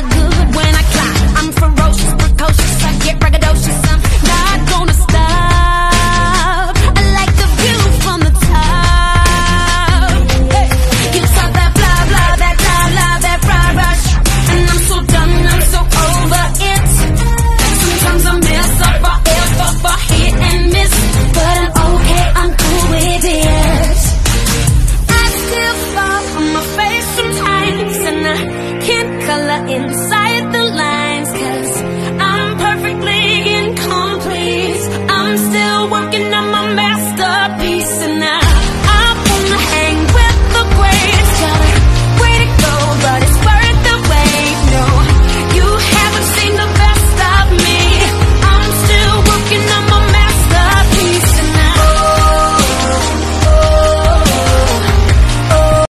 look good when I clock. I'm ferocious. inside.